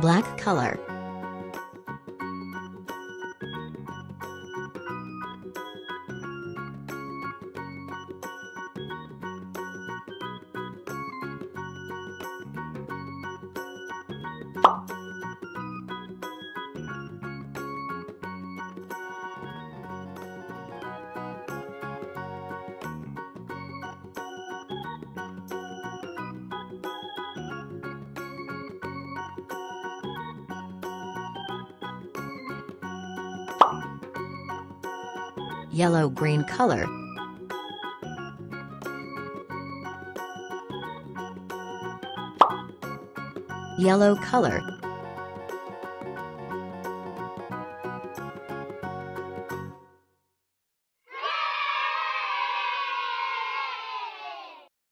Black color. Yellow-green color. Yellow color.